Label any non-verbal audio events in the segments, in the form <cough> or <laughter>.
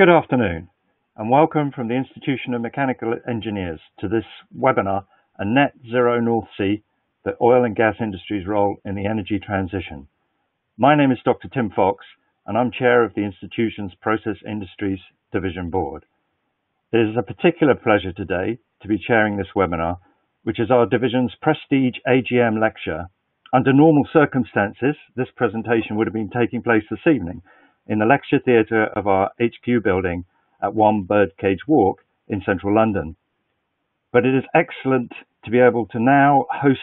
Good afternoon, and welcome from the Institution of Mechanical Engineers to this webinar, A Net Zero North Sea, the Oil and Gas Industry's Role in the Energy Transition. My name is Dr. Tim Fox, and I'm Chair of the Institution's Process Industries Division Board. It is a particular pleasure today to be chairing this webinar, which is our division's prestige AGM lecture. Under normal circumstances, this presentation would have been taking place this evening, in the lecture theatre of our HQ building at One Birdcage Walk in central London. But it is excellent to be able to now host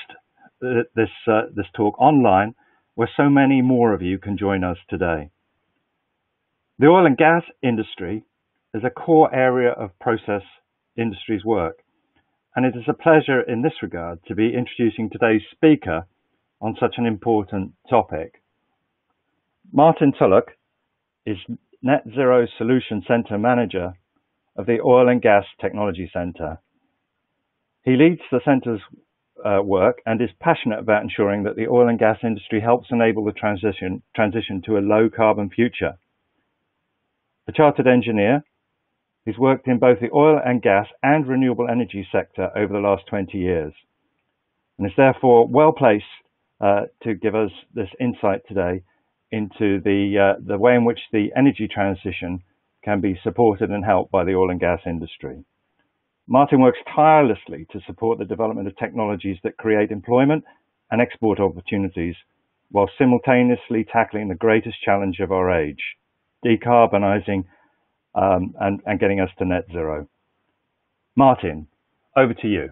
this, uh, this talk online where so many more of you can join us today. The oil and gas industry is a core area of process industry's work, and it is a pleasure in this regard to be introducing today's speaker on such an important topic. Martin Tulloch is Net Zero Solution Center Manager of the Oil and Gas Technology Center. He leads the center's uh, work and is passionate about ensuring that the oil and gas industry helps enable the transition, transition to a low carbon future. A chartered engineer, he's worked in both the oil and gas and renewable energy sector over the last 20 years and is therefore well placed uh, to give us this insight today into the, uh, the way in which the energy transition can be supported and helped by the oil and gas industry. Martin works tirelessly to support the development of technologies that create employment and export opportunities while simultaneously tackling the greatest challenge of our age, decarbonising um, and, and getting us to net zero. Martin, over to you.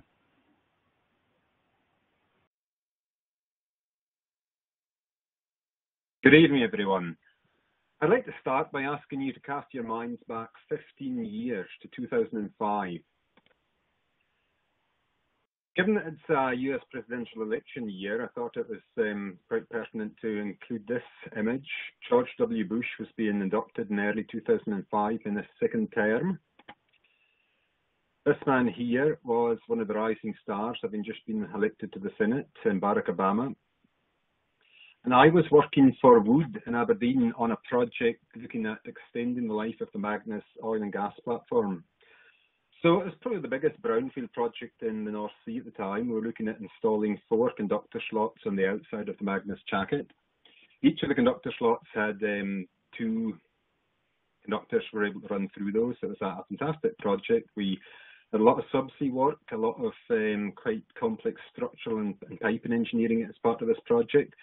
Good evening, everyone. I'd like to start by asking you to cast your minds back 15 years to 2005. Given that it's a US presidential election year, I thought it was um, quite pertinent to include this image. George W. Bush was being inducted in early 2005 in his second term. This man here was one of the rising stars, having just been elected to the Senate, Barack Obama. And I was working for Wood in Aberdeen on a project looking at extending the life of the Magnus oil and gas platform. So it was probably the biggest brownfield project in the North Sea at the time. We were looking at installing four conductor slots on the outside of the Magnus jacket. Each of the conductor slots had um, two conductors were able to run through those. It was a fantastic project. We had a lot of subsea work, a lot of um, quite complex structural and, and piping engineering as part of this project.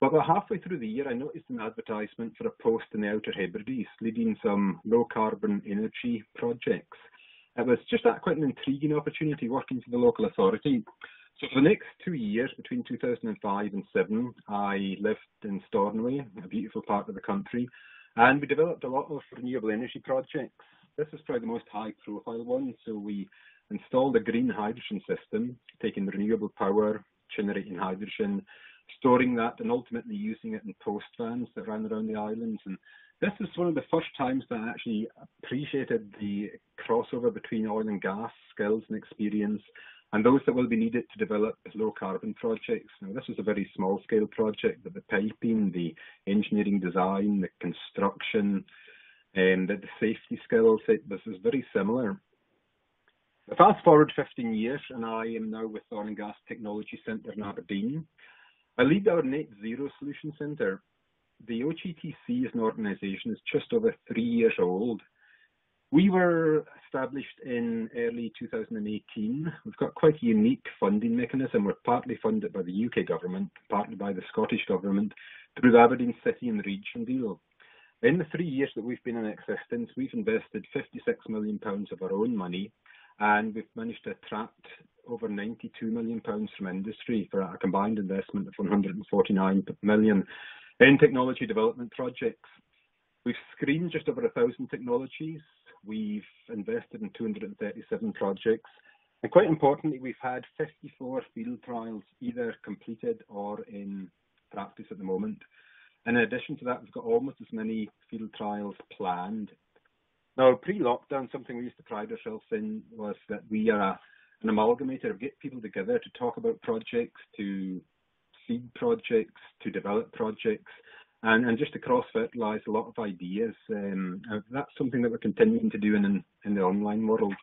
But about halfway through the year, I noticed an advertisement for a post in the Outer Hebrides leading some low carbon energy projects. It was just that quite an intriguing opportunity working for the local authority. So for the next two years, between 2005 and 7, I lived in Stornoway, a beautiful part of the country, and we developed a lot of renewable energy projects. This is probably the most high profile one. So we installed a green hydrogen system, taking renewable power, generating hydrogen, storing that and ultimately using it in post vans that ran around the islands. And this is one of the first times that I actually appreciated the crossover between oil and gas skills and experience and those that will be needed to develop low carbon projects. Now, this is a very small scale project, but the piping, the engineering design, the construction, um, and the safety skills, this is very similar. Fast forward 15 years, and I am now with Oil and Gas Technology Centre in Aberdeen. I lead our Net Zero Solution Centre. The OGTC as an organisation is just over three years old. We were established in early 2018. We've got quite a unique funding mechanism. We're partly funded by the UK government, partly by the Scottish government through the Aberdeen City and Region deal. In the three years that we've been in existence, we've invested £56 million of our own money and we've managed to attract over 92 million pounds from industry for a combined investment of 149 million in technology development projects. We've screened just over a thousand technologies. We've invested in 237 projects. And quite importantly, we've had 54 field trials either completed or in practice at the moment. And in addition to that, we've got almost as many field trials planned. Now, pre-lockdown, something we used to pride ourselves in was that we are an amalgamator of get people together to talk about projects, to seed projects, to develop projects. and, and just to cross-fertilise a lot of ideas. Um, that's something that we're continuing to do in, in the online world.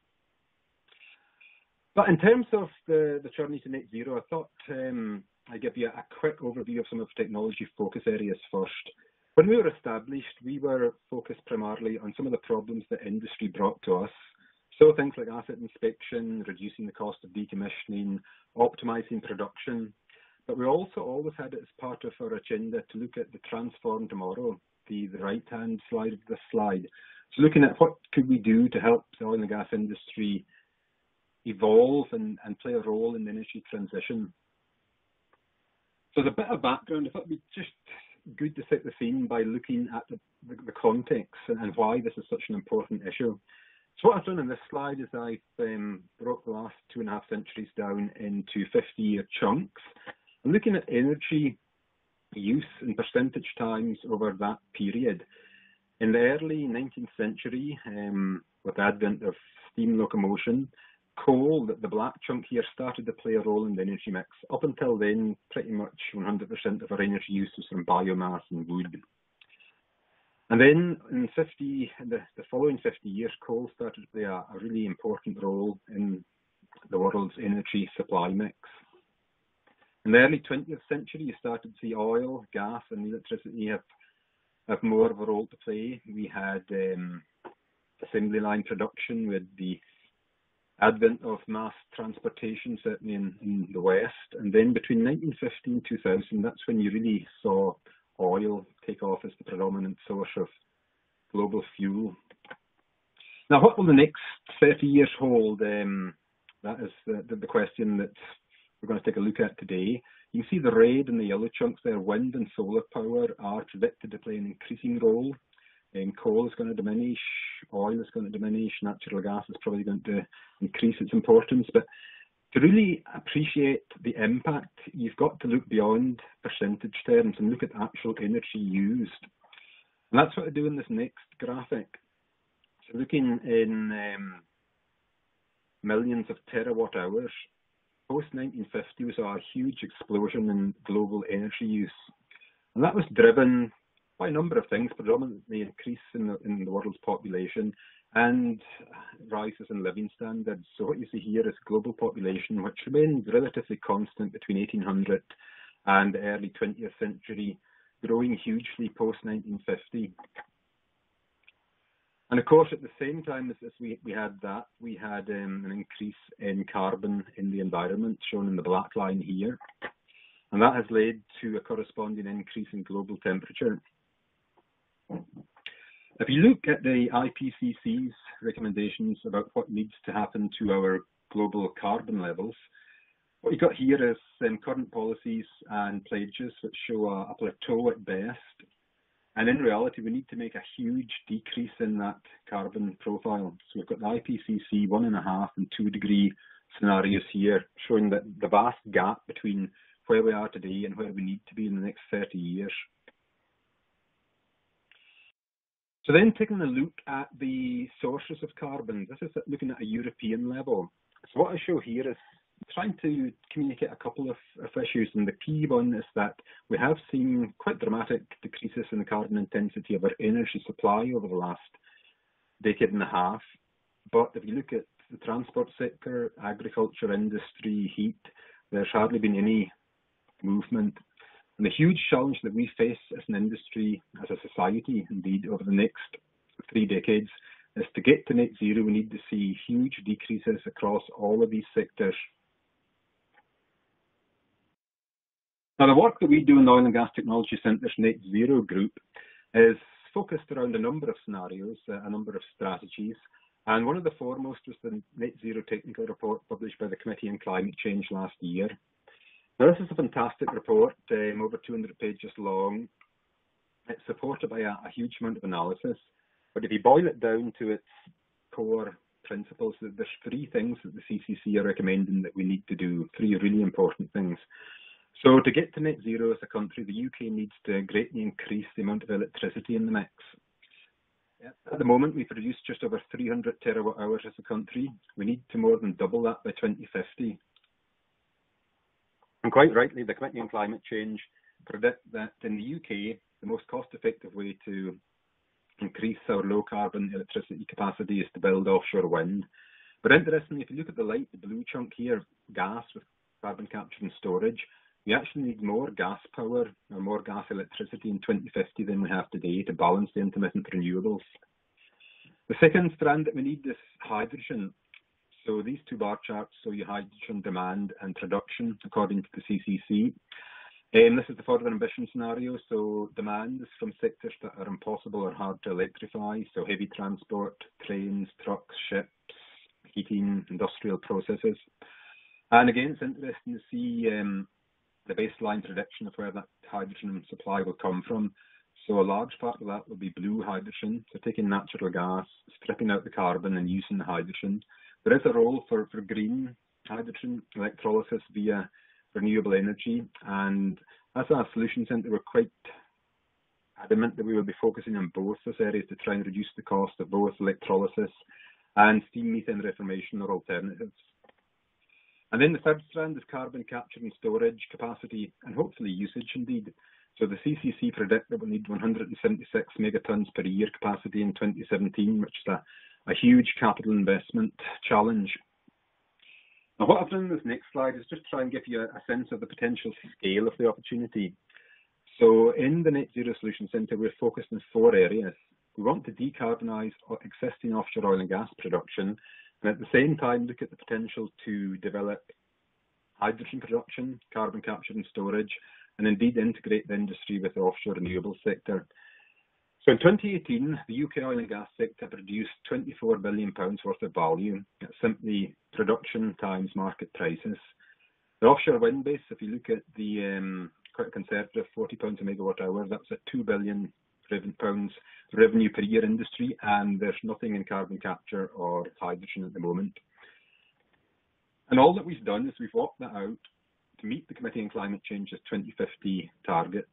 But in terms of the, the journey to net zero, I thought um, I'd give you a quick overview of some of the technology focus areas first. When we were established, we were focused primarily on some of the problems that industry brought to us. So things like asset inspection, reducing the cost of decommissioning, optimizing production. But we also always had it as part of our agenda to look at the transform tomorrow, the, the right-hand slide of the slide. So looking at what could we do to help the oil and gas industry evolve and, and play a role in the energy transition. So as a bit of background, I thought it'd just good to set the scene by looking at the, the, the context and, and, why this is such an important issue. So what I've done in this slide is I've um, broke the last two and a half centuries down into 50-year chunks. I'm looking at energy use in percentage times over that period. In the early 19th century, um, with the advent of steam locomotion, coal, that the black chunk here, started to play a role in the energy mix. Up until then, pretty much 100% of our energy use was from biomass and wood. And then in 50, the, the following 50 years, coal started to play a, a really important role in the world's energy supply mix. In the early 20th century, you started to see oil, gas, and electricity have, have more of a role to play. We had um, assembly line production with the advent of mass transportation, certainly in, in the West. And then between 1950 and 2000, that's when you really saw oil take off as the predominant source of global fuel. Now, what will the next 30 years hold? Um, that is the, the, the, question that we're going to take a look at today. You can see the red and the yellow chunks there. Wind and solar power are predicted to play an increasing role um, coal is going to diminish, oil is going to diminish, natural gas is probably going to increase its importance. But to really appreciate the impact, you've got to look beyond percentage terms and look at actual energy used. And that's what I do in this next graphic. So looking in um, millions of terawatt hours, post 1950 we saw a huge explosion in global energy use. And that was driven by a number of things, predominantly increase in the, in the world's population and rises in living standards. So what you see here is global population, which remained relatively constant between 1800 and the early 20th century, growing hugely post 1950. And of course, at the same time as, as we, we had that, we had um, an increase in carbon in the environment, shown in the black line here. And that has led to a corresponding increase in global temperature. If you look at the IPCC's recommendations about what needs to happen to our global carbon levels, what you've got here is um, current policies and pledges which show a, a, plateau at best. And in reality, we need to make a huge decrease in that carbon profile. So we've got the IPCC one and a half and two degree scenarios here, showing that the vast gap between where we are today and where we need to be in the next 30 years. So then taking a look at the sources of carbon, this is looking at a European level. So what I show here is trying to communicate a couple of, of, issues, and the key one is that we have seen quite dramatic decreases in the carbon intensity of our energy supply over the last decade and a half. But if you look at the transport sector, agriculture, industry, heat, there's hardly been any movement the huge challenge that we face as an industry, as a society, indeed, over the next three decades, is to get to net zero, we need to see huge decreases across all of these sectors. Now, the work that we do in the Oil and Gas Technology Centre's Net Zero group is focused around a number of scenarios, uh, a number of strategies, and one of the foremost was the Net Zero Technical Report published by the Committee on Climate Change last year. Now, this is a fantastic report, um, over 200 pages long. It's supported by a, a, huge amount of analysis, but if you boil it down to its core principles, there's three things that the CCC are recommending that we need to do, three really important things. So to get to net zero as a country, the UK needs to greatly increase the amount of electricity in the mix. At the moment, we produce just over 300 terawatt hours as a country. We need to more than double that by 2050. And quite rightly, the Committee on Climate Change predict that in the UK, the most cost-effective way to increase our low carbon electricity capacity is to build offshore wind. But interestingly, if you look at the light, the blue chunk here, gas with carbon capture and storage, we actually need more gas power or more gas electricity in 2050 than we have today to balance the intermittent renewables. The second strand that we need is hydrogen. So these two bar charts show you hydrogen demand and production according to the CCC. And this is the further ambition scenario. So demand is from sectors that are impossible or hard to electrify. So heavy transport, trains, trucks, ships, heating, industrial processes. And again, it's interesting to see um, the baseline prediction of where that hydrogen supply will come from. So a large part of that will be blue hydrogen, so taking natural gas, stripping out the carbon and using the hydrogen. There is a role for, for green hydrogen electrolysis via renewable energy. And as our solution centre, we're quite adamant that we will be focusing on both those areas to try and reduce the cost of both electrolysis and steam methane reformation or alternatives. And then the third strand is carbon capture and storage capacity and hopefully usage indeed. So the CCC predict that we'll need 176 megatons per year capacity in 2017, which is a, a huge capital investment challenge. Now what I've done in this next slide is just try and give you a, sense of the potential scale of the opportunity. So in the Net Zero Solution Centre, we're focused on four areas. We want to decarbonise existing offshore oil and gas production and at the same time look at the potential to develop hydrogen production, carbon capture and storage, and indeed integrate the industry with the offshore renewable sector. So in 2018, the UK oil and gas sector produced 24 billion pounds worth of value. It's simply production times market prices. The offshore wind base, if you look at the um, quite conservative 40 pounds a megawatt hour, that's a 2 billion pounds revenue per year industry, and there's nothing in carbon capture or hydrogen at the moment. And all that we've done is we've worked that out to meet the Committee on Climate Change's 2050 target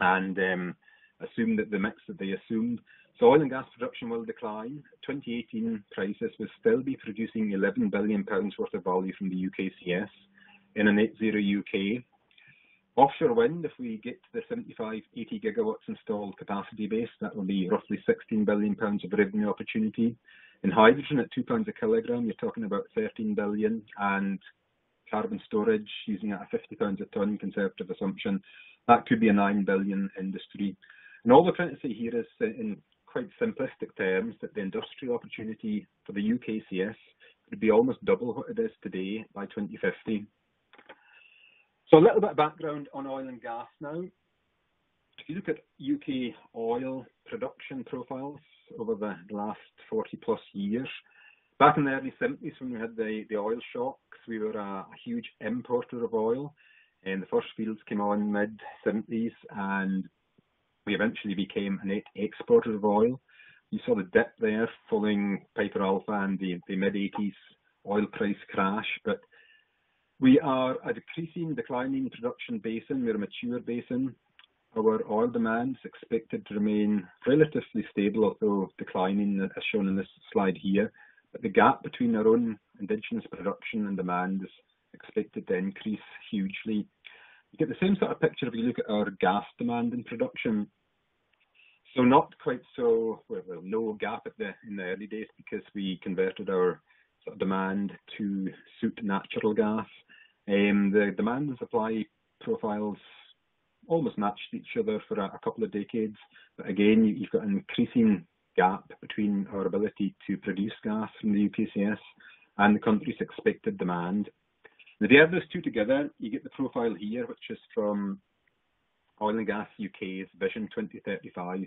and um, assume that the mix that they assumed. So oil and gas production will decline. 2018 prices will still be producing 11 billion pounds worth of value from the UKCS in a net zero UK Offshore wind, if we get to the 75, 80 gigawatts installed capacity base, that will be roughly 16 billion pounds of revenue opportunity. In hydrogen at two pounds a kilogram, you're talking about 13 billion, and carbon storage using at 50 pounds a ton conservative assumption, that could be a 9 billion industry. And all we're trying to say here is in quite simplistic terms that the industrial opportunity for the UKCS could be almost double what it is today by 2050. So a little bit of background on oil and gas now. If you look at UK oil production profiles over the last 40 plus years, back in the early 70s when we had the, the oil shocks, we were a, a huge importer of oil. And the first fields came on mid 70s and we eventually became a net exporter of oil. You saw the dip there following Piper Alpha and the, the mid 80s oil price crash, but we are a decreasing, declining production basin. We're a mature basin. Our oil demand is expected to remain relatively stable, although declining, as shown in this slide here. But the gap between our own indigenous production and demand is expected to increase hugely. You get the same sort of picture if you look at our gas demand and production. So not quite so well, no gap at the in the early days because we converted our sort of demand to suit natural gas. Um, the demand and supply profiles almost matched each other for a, a couple of decades, but again, you, have got an increasing gap between our ability to produce gas from the UKCS and the country's expected demand. If you add those two together, you get the profile here, which is from Oil and Gas UK's Vision 2035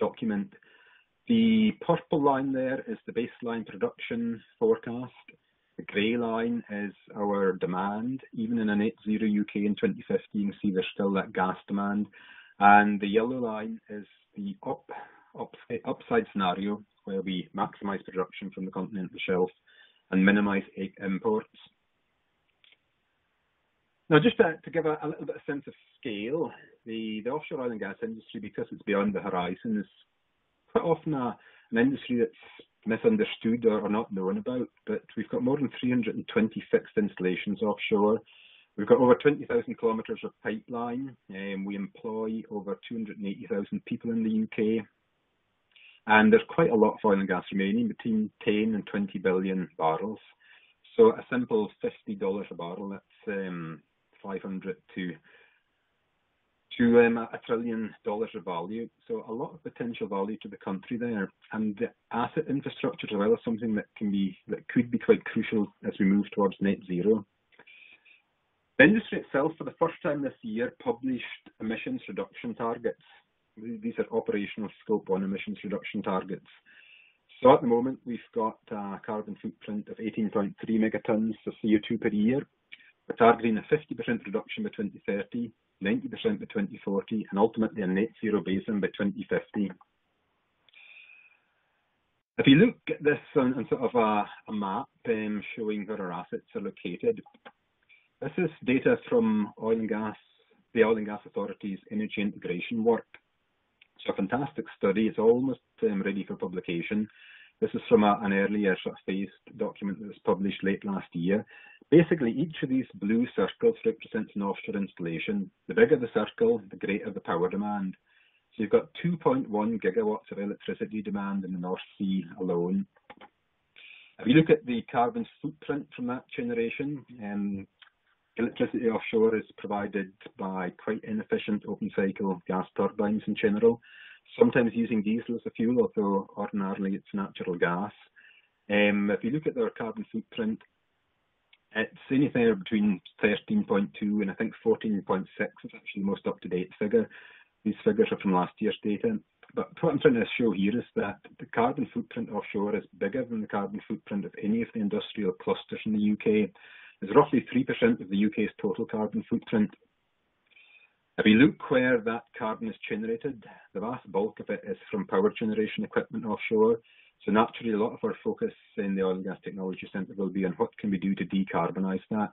document. The purple line there is the baseline production forecast, the grey line is our demand. Even in a net zero UK in 2050, you can see there's still that gas demand. And the yellow line is the up, up, upside scenario where we maximise production from the continental shelf and minimise imports. Now, just to, to give a, a, little bit of sense of scale, the, the offshore oil and gas industry, because it's beyond the horizon, is quite often a, an industry that's misunderstood or, or not known about, but we've got more than 320 fixed installations offshore. We've got over 20,000 kilometres of pipeline, um, we employ over 280,000 people in the UK. And there's quite a lot of oil and gas remaining, between 10 and 20 billion barrels. So a simple $50 a barrel, that's um, 500 to to um, a trillion dollars of value. So a lot of potential value to the country there, and the asset infrastructure as well is something that can be that could be quite crucial as we move towards net zero. The industry itself, for the first time this year, published emissions reduction targets. These are operational scope one emissions reduction targets. So at the moment, we've got a carbon footprint of 18.3 megatons of CO2 per year. Targeting a 50% reduction by 2030 90% by 2040, and ultimately a net zero basin by 2050. If you look at this on, on sort of a, a map um, showing where our assets are located, this is data from oil and gas, the Oil and Gas Authority's energy integration work. It's a fantastic study. It's almost um, ready for publication. This is from a, an earlier sort of phased document that was published late last year. Basically, each of these blue circles represents an offshore installation. The bigger the circle, the greater the power demand. So you've got 2.1 gigawatts of electricity demand in the North Sea alone. If you look at the carbon footprint from that generation, um, electricity offshore is provided by quite inefficient open cycle gas turbines in general sometimes using diesel as a fuel, although ordinarily it's natural gas. Um, if you look at their carbon footprint, it's anything between 13.2 and I think 14.6 is actually the most up-to-date figure. These figures are from last year's data. But what I'm trying to show here is that the carbon footprint offshore is bigger than the carbon footprint of any of the industrial clusters in the UK. It's roughly 3% of the UK's total carbon footprint. If we look where that carbon is generated, the vast bulk of it is from power generation equipment offshore. So naturally, a lot of our focus in the Oil and Gas Technology Centre will be on what can we do to decarbonise that.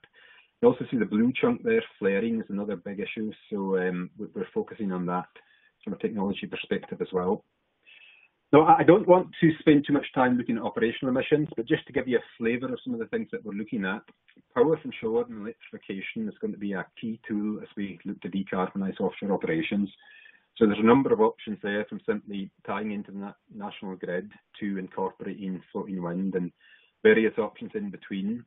You also see the blue chunk there, flaring is another big issue. So um, we're focusing on that from a technology perspective as well. Now, I don't want to spend too much time looking at operational emissions, but just to give you a flavour of some of the things that we're looking at, power from shore and electrification is going to be a key tool as we look to decarbonise offshore operations. So there's a number of options there from simply tying into the national grid to incorporating floating wind and various options in between.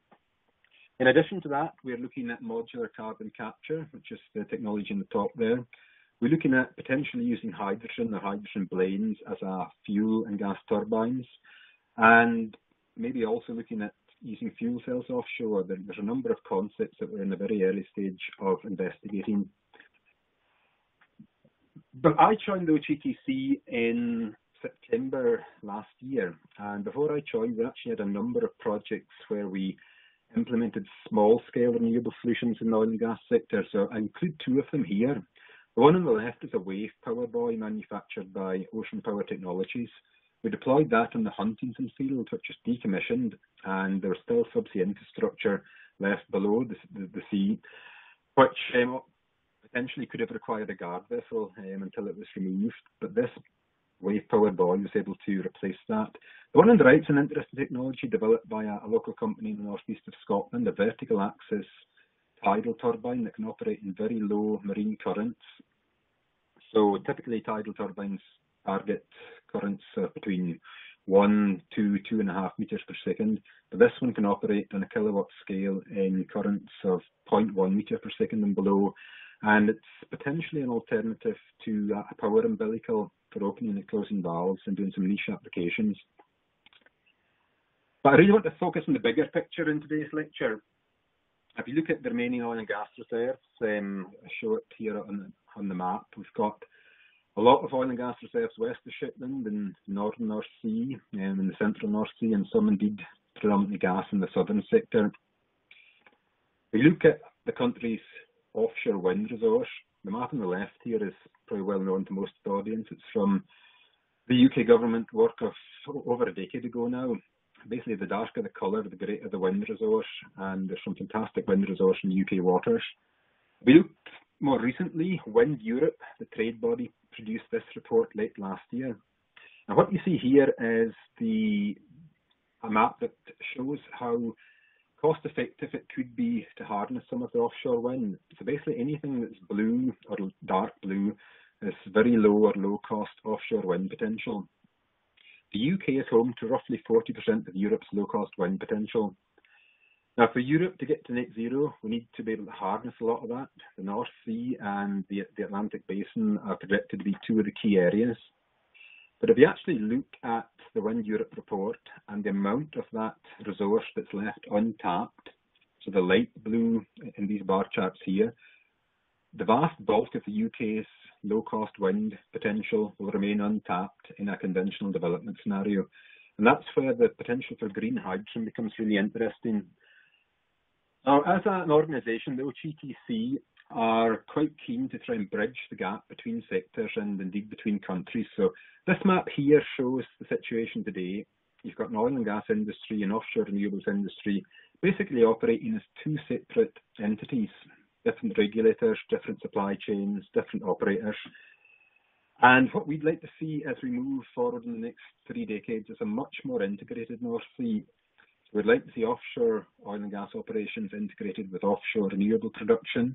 In addition to that, we're looking at modular carbon capture, which is the technology in the top there. We're looking at potentially using hydrogen or hydrogen blends as a fuel and gas turbines, and maybe also looking at using fuel cells offshore. There's a number of concepts that we're in the very early stage of investigating. But I joined the OGTC in September last year, and before I joined, we actually had a number of projects where we implemented small-scale renewable solutions in the oil and gas sector. So I include two of them here. The one on the left is a wave power buoy manufactured by Ocean Power Technologies. We deployed that on the Huntington field, which was decommissioned, and there was still subsea infrastructure left below the, the, the sea, which um, potentially could have required a guard vessel um, until it was removed. But this wave powered buoy was able to replace that. The one on the right is an interesting technology developed by a, a local company in the northeast of Scotland, a vertical axis tidal turbine that can operate in very low marine currents. So typically tidal turbines target currents uh, between one to two and a half meters per second, but this one can operate on a kilowatt scale in currents of 0.1 meter per second and below, and it's potentially an alternative to a power umbilical for opening and closing valves and doing some niche applications. But I really want to focus on the bigger picture in today's lecture if you look at the remaining oil and gas reserves, um, I show it here on, on the map. We've got a lot of oil and gas reserves west of Shetland in the northern North Sea and in the central North Sea, and some indeed predominantly gas in the southern sector. If you look at the country's offshore wind resource, the map on the left here is probably well known to most of the audience. It's from the UK government work of over a decade ago now basically the darker the colour, the greater the wind resource, and there's some fantastic wind resource in UK waters. We looked more recently, Wind Europe, the trade body, produced this report late last year. And what you see here is the a map that shows how cost effective it could be to harness some of the offshore wind. So basically anything that's blue or dark blue is very low or low cost offshore wind potential. The UK is home to roughly 40% of Europe's low cost wind potential. Now, for Europe to get to net zero, we need to be able to harness a lot of that. The North Sea and the, the Atlantic Basin are projected to be two of the key areas. But if you actually look at the Wind Europe report and the amount of that resource that's left untapped, so the light blue in these bar charts here, the vast bulk of the UK's low-cost wind potential will remain untapped in a conventional development scenario. And that's where the potential for green hydrogen becomes really interesting now, as an organisation, the OGTC are quite keen to try and bridge the gap between sectors and indeed between countries. So this map here shows the situation today. You've got an oil and gas industry and offshore renewables industry basically operating as two separate entities, different regulators, different supply chains, different operators. And what we'd like to see as we move forward in the next three decades is a much more integrated North Sea We'd like to see offshore oil and gas operations integrated with offshore renewable production.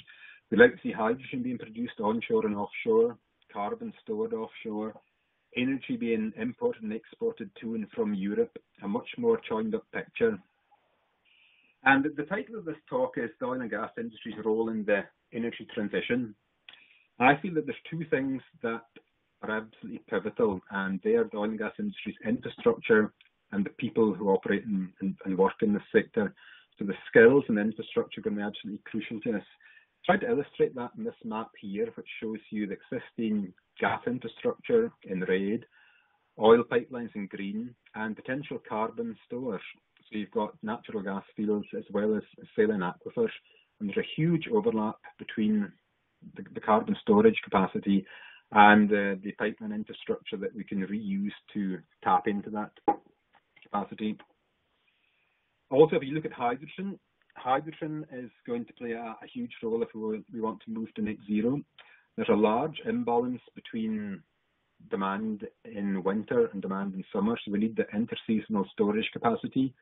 We'd like to see hydrogen being produced onshore and offshore, carbon stored offshore, energy being imported and exported to and from Europe, a much more joined up picture. And the title of this talk is the oil and gas industry's role in the energy transition. I feel that there's two things that are absolutely pivotal, and they are the oil and gas industry's infrastructure and the people who operate and, and, and work in this sector. So the skills and the infrastructure are going to be absolutely crucial to us. Try to illustrate that in this map here, which shows you the existing gas infrastructure in red, oil pipelines in green, and potential carbon stores. So you've got natural gas fields as well as saline aquifers, and there's a huge overlap between the, the carbon storage capacity and uh, the pipeline infrastructure that we can reuse to tap into that capacity. Also, if you look at hydrogen, hydrogen is going to play a, a huge role if we, we want to move to net zero. There's a large imbalance between demand in winter and demand in summer, so we need the interseasonal storage capacity.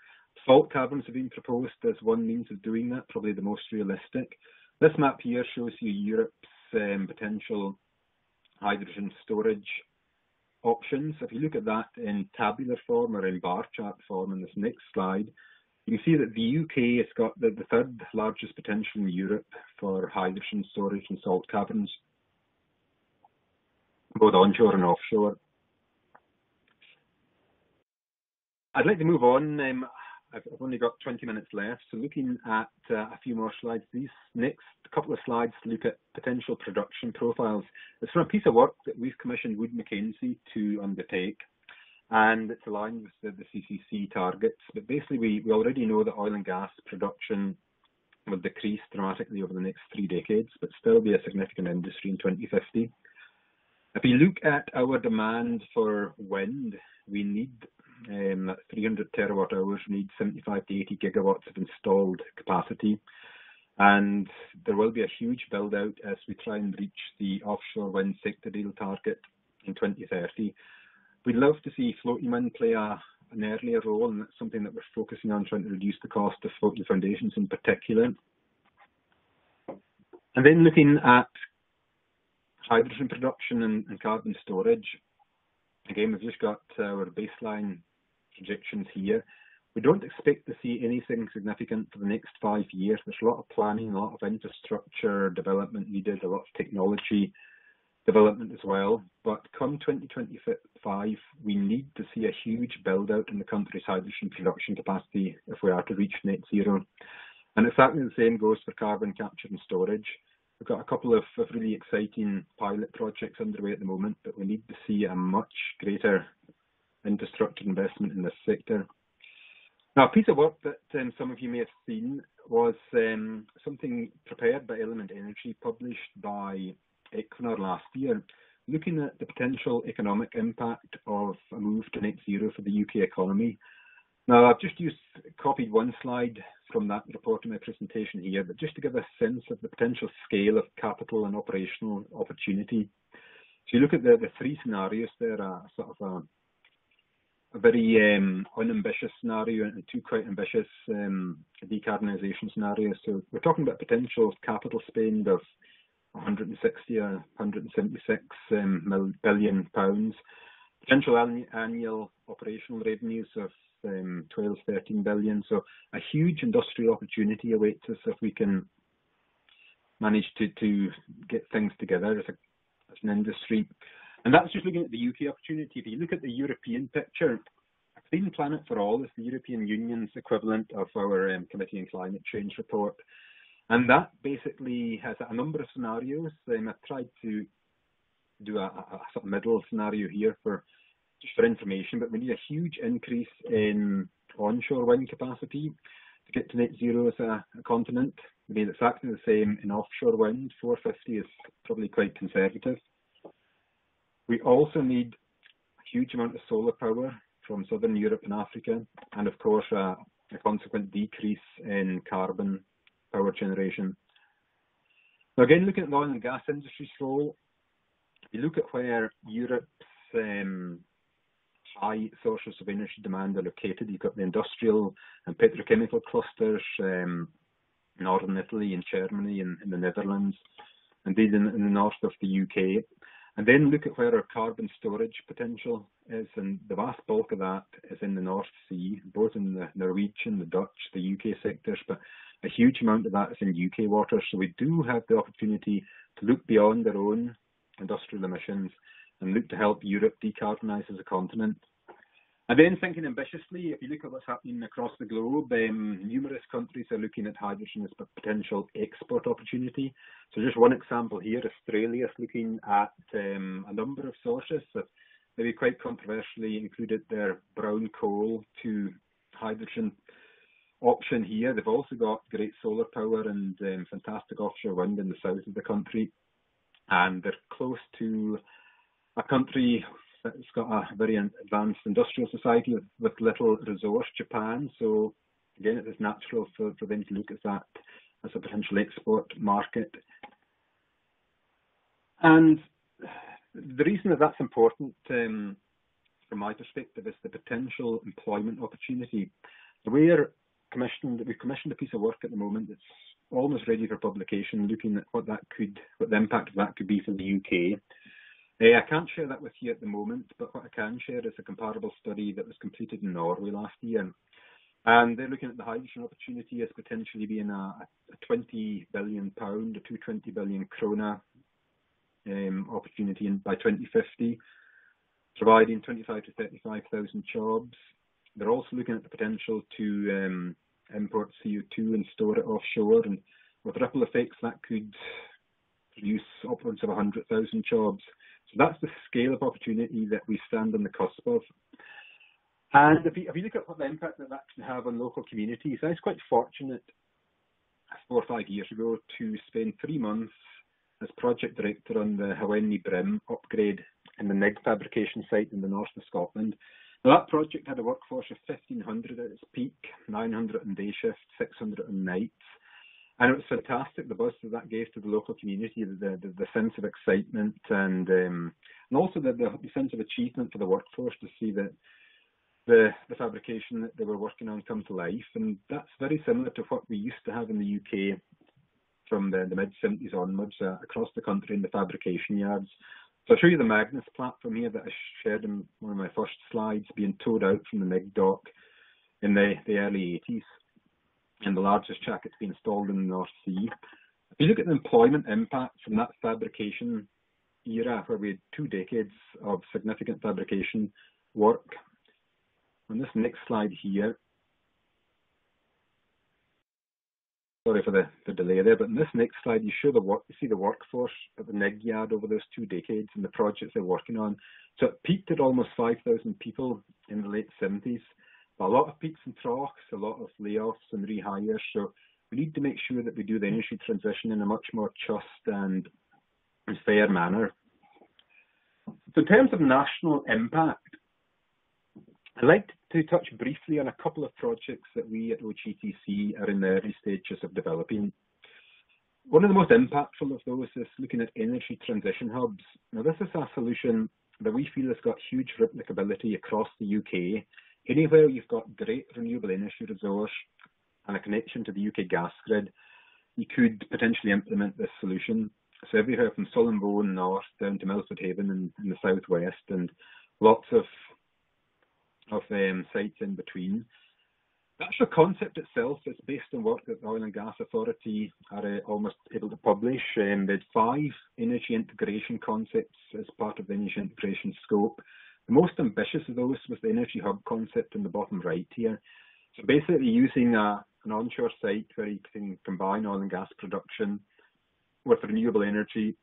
Salt caverns have been proposed as one means of doing that, probably the most realistic. This map here shows you Europe's um, potential hydrogen storage options. If you look at that in tabular form or in bar chart form in this next slide, you can see that the UK has got the, the third largest potential in Europe for hydrogen storage and salt caverns, both onshore and offshore. I'd like to move on. Um, I've only got 20 minutes left, so looking at uh, a few more slides. These next couple of slides look at potential production profiles. It's from a piece of work that we've commissioned Wood Mackenzie to undertake, and it's aligned with the, the CCC targets. But basically, we, we already know that oil and gas production will decrease dramatically over the next three decades, but still be a significant industry in 2050. If you look at our demand for wind, we need um, 300 terawatt hours we need 75 to 80 gigawatts of installed capacity. And there will be a huge build out as we try and reach the offshore wind sector deal target in 2030. We'd love to see floating wind play a, an earlier role, and that's something that we're focusing on trying to reduce the cost of floating foundations in particular. And then looking at hydrogen production and, and carbon storage, again, we've just got uh, our baseline projections here. We don't expect to see anything significant for the next five years. There's a lot of planning, a lot of infrastructure development needed, a lot of technology development as well. But come 2025, we need to see a huge build out in the country's hydrogen production capacity if we are to reach net zero. And exactly the same goes for carbon capture and storage. We've got a couple of, of really exciting pilot projects underway at the moment, but we need to see a much greater infrastructure investment in this sector. Now, a piece of work that um, some of you may have seen was um, something prepared by Element Energy, published by Equinor last year, looking at the potential economic impact of a move to net zero for the UK economy. Now, I've just used copied one slide from that report in my presentation here, but just to give a sense of the potential scale of capital and operational opportunity. So you look at the, the three scenarios there, are sort of a a very um, unambitious scenario and two quite ambitious um, decarbonisation scenarios. So we're talking about potential capital spend of 160 or 176 um, billion pounds, potential annual operational revenues of um, 12, 13 billion. So a huge industrial opportunity awaits us if we can manage to, to get things together as, a, as an industry. And that's just looking at the UK opportunity. If you look at the European picture, a Clean Planet for All is the European Union's equivalent of our um, Committee on Climate Change report. And that basically has a number of scenarios. Um, I've tried to do a, a, sort of middle scenario here for just for information, but we need a huge increase in onshore wind capacity to get to net zero as a, a continent. I mean, it's exactly the same in offshore wind. 450 is probably quite conservative. We also need a huge amount of solar power from southern Europe and Africa, and of course, a, a consequent decrease in carbon power generation. Now, again, looking at the oil and gas industry's role, you look at where Europe's um, high sources of energy demand are located, you've got the industrial and petrochemical clusters, um, northern Italy and Germany and in the Netherlands, indeed in, in the north of the UK. And then look at where our carbon storage potential is, and the vast bulk of that is in the North Sea, both in the Norwegian, the Dutch, the UK sectors, but a huge amount of that is in UK waters. So we do have the opportunity to look beyond our own industrial emissions and look to help Europe decarbonise as a continent. And then thinking ambitiously, if you look at what's happening across the globe, um, numerous countries are looking at hydrogen as a potential export opportunity. So just one example here, Australia is looking at um, a number of sources that maybe quite controversially included their brown coal to hydrogen option here. They've also got great solar power and um, fantastic offshore wind in the south of the country. And they're close to a country that's got a very advanced industrial society with, with little resource, Japan. So again, it is natural for, for them to look at that as a potential export market. And the reason that that's important um, from my perspective is the potential employment opportunity. We're commissioned, we've commissioned a piece of work at the moment that's almost ready for publication, looking at what that could, what the impact of that could be for the UK. Uh, I can't share that with you at the moment, but what I can share is a comparable study that was completed in Norway last year. And they're looking at the hydrogen opportunity as potentially being a, a 20 billion pound, a 220 billion krona um, opportunity in, by 2050, providing 25 to 35,000 jobs. They're also looking at the potential to um, import CO2 and store it offshore, and with ripple effects that could produce upwards of 100,000 jobs. So that's the scale of opportunity that we stand on the cusp of. And if you, if you look at what the impact that that can have on local communities, I was quite fortunate four or five years ago to spend three months as project director on the Haewene Brim upgrade in the Nigg fabrication site in the north of Scotland. That project had a workforce of 1,500 at its peak, 900 on day shift, 600 on nights. And it was fantastic, the buzz that that gave to the local community, the, the, the sense of excitement and um, and also the, the, sense of achievement for the workforce to see that the, the fabrication that they were working on come to life. And that's very similar to what we used to have in the UK from the, the mid-70s onwards uh, across the country in the fabrication yards. So I'll show you the Magnus platform here that I shared in one of my first slides being towed out from the Nigg dock in the, the early 80s and the largest jacket to be installed in the North Sea. If you look at the employment impact from that fabrication era, where we had two decades of significant fabrication work, on this next slide here, sorry for the, the delay there, but in this next slide, you show the work, you see the workforce at the Nigg yard over those two decades and the projects they're working on. So it peaked at almost 5,000 people in the late 70s but a lot of peaks and troughs, a lot of layoffs and rehires. So we need to make sure that we do the energy transition in a much more just and fair manner. So in terms of national impact, I'd like to touch briefly on a couple of projects that we at OGTC are in the early stages of developing. One of the most impactful of those is looking at energy transition hubs. Now, this is a solution that we feel has got huge replicability across the UK. Anywhere you've got great renewable energy resource and a connection to the UK gas grid, you could potentially implement this solution. So everywhere from Sullom Voe in the north down to Milford Haven in, in the southwest, and lots of of um, sites in between. The actual concept itself is based on work that the Oil and Gas Authority are uh, almost able to publish. Um, they had five energy integration concepts as part of the energy integration scope. The most ambitious of those was the energy hub concept in the bottom right here. So basically using a, an onshore site where you can combine oil and gas production with renewable energy,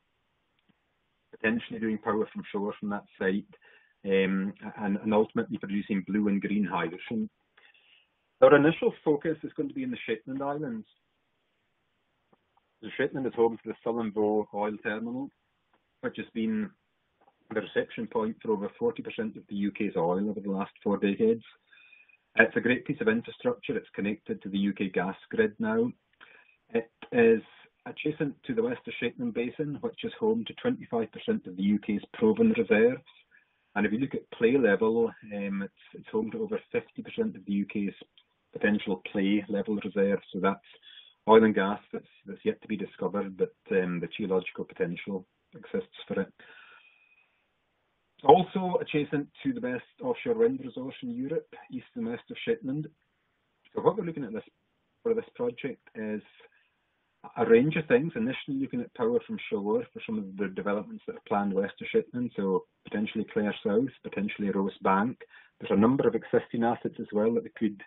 potentially doing power from shore from that site, um, and, and ultimately producing blue and green hydrogen. Our initial focus is going to be in the Shetland Islands. The Shetland is home to the Sullom Voe oil terminal, which has been the reception point for over 40% of the UK's oil over the last four decades. It's a great piece of infrastructure. It's connected to the UK gas grid now. It is adjacent to the West of Shetland Basin, which is home to 25% of the UK's proven reserves. And if you look at play level, um, it's, it's home to over 50% of the UK's potential play level reserves. So that's oil and gas that's, that's yet to be discovered, but um, the geological potential exists for it. Also adjacent to the best offshore wind resource in Europe, east and west of Shetland. So what we're looking at this for this project is a range of things. Initially looking at power from shore for some of the developments that are planned west of Shetland, so potentially Clair South, potentially Rosebank. There's a number of existing assets as well that we could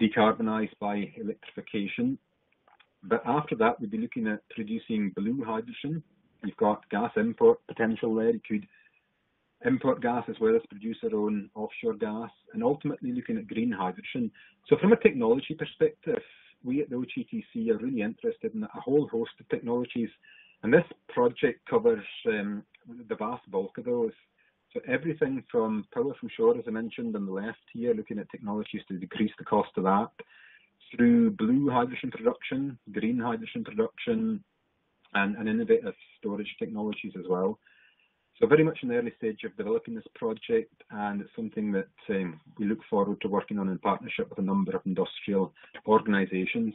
decarbonise by electrification. But after that, we'd be looking at producing blue hydrogen. You've got gas import potential there. You could import gas as well as produce our own offshore gas, and ultimately looking at green hydrogen. So from a technology perspective, we at the OGTC are really interested in a whole host of technologies, and this project covers um, the vast bulk of those. So everything from power from shore, as I mentioned on the left here, looking at technologies to decrease the cost of that, through blue hydrogen production, green hydrogen production, and, and innovative storage technologies as well. So very much in the early stage of developing this project, and it's something that um, we look forward to working on in partnership with a number of industrial organisations.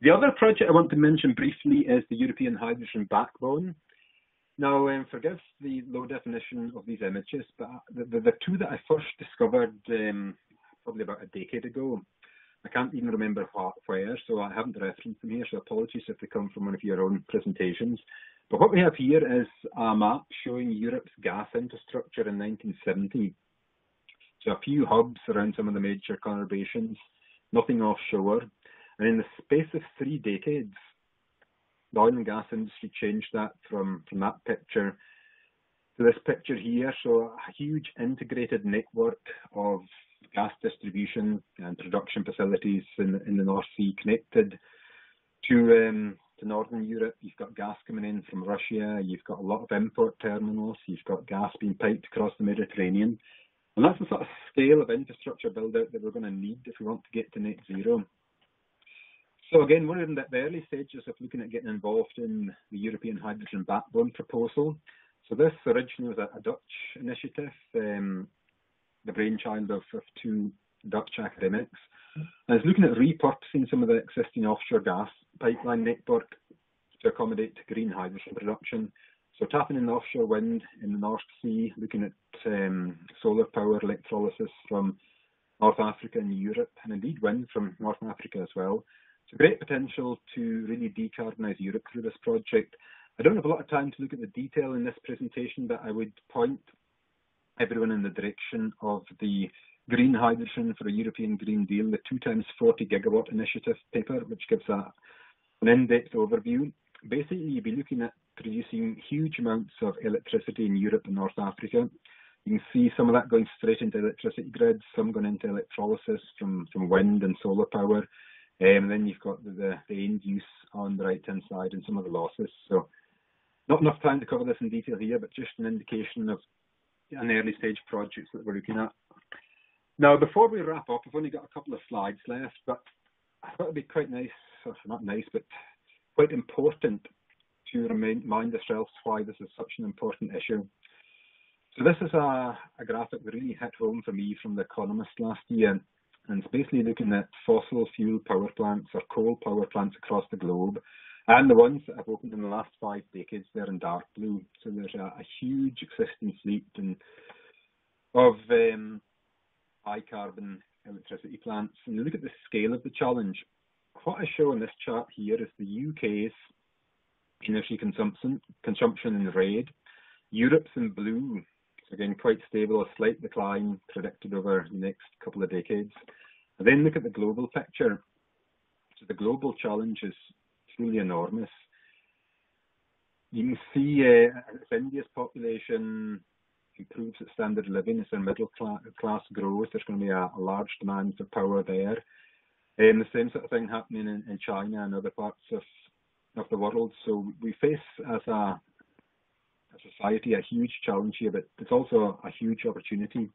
The other project I want to mention briefly is the European Hydrogen Backbone. Now, um, forgive the low definition of these images, but the, the, the two that I first discovered um, probably about a decade ago, I can't even remember where, so I haven't referenced them here, so apologies if they come from one of your own presentations. But what we have here is a map showing Europe's gas infrastructure in 1970. So a few hubs around some of the major conurbations, nothing offshore. And in the space of three decades, the oil and gas industry changed that from, from that picture to this picture here. So a huge integrated network of gas distribution and production facilities in, in the North Sea connected to um, to Northern Europe. You've got gas coming in from Russia. You've got a lot of import terminals. You've got gas being piped across the Mediterranean. And that's the sort of scale of infrastructure build out that we're going to need if we want to get to net zero. So again, we're in the early stages of looking at getting involved in the European Hydrogen Backbone proposal. So this originally was a, a Dutch initiative, um, the brainchild of, of two Dutch academics. And it's looking at repurposing some of the existing offshore gas pipeline network to accommodate green hydrogen production. So tapping in the offshore wind in the North Sea, looking at um, solar power electrolysis from North Africa and Europe, and indeed wind from North Africa as well. A great potential to really decarbonise Europe through this project. I don't have a lot of time to look at the detail in this presentation, but I would point everyone in the direction of the Green Hydrogen for a European Green Deal, the 2 times 40 gigawatt initiative paper, which gives a an in-depth overview. Basically, you'll be looking at producing huge amounts of electricity in Europe and North Africa. You can see some of that going straight into electricity grids, some going into electrolysis from, from wind and solar power. Um, and then you've got the, the, the end use on the right-hand side and some of the losses. So not enough time to cover this in detail here, but just an indication of an early stage projects that we're looking at. Now, before we wrap up, I've only got a couple of slides left, but I thought it'd be quite nice or not nice, but quite important to remind ourselves why this is such an important issue. So this is a, a graphic that really hit home for me from The Economist last year. And it's basically looking at fossil fuel power plants or coal power plants across the globe and the ones that have opened in the last five decades, they're in dark blue. So there's a, a huge existing fleet and of um, high carbon electricity plants. And you look at the scale of the challenge. What I show in this chart here is the UK's energy consumption, consumption in red, Europe's in blue. Again, quite stable, a slight decline predicted over the next couple of decades. And then look at the global picture. So the global challenge is truly enormous. You can see uh, as India's population improves its standard of living, as their middle class, grows, there's going to be a, a large demand for power there. And the same sort of thing happening in, in China and other parts of of the world. So we face as a, a society a huge challenge here, but it's also a huge opportunity.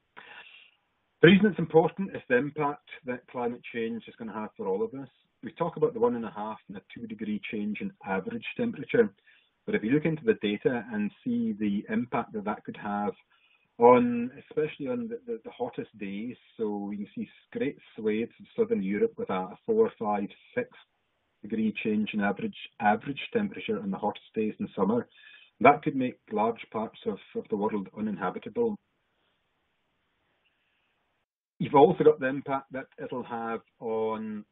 The reason it's important is the impact that climate change is going to have for all of us we talk about the one and a half and a two degree change in average temperature, but if you look into the data and see the impact that that could have on, especially on the, the, the hottest days, so you can see great swathes of southern Europe with a four, five, six degree change in average average temperature on the hottest days in summer. That could make large parts of, of the world uninhabitable. You've also got the impact that it'll have on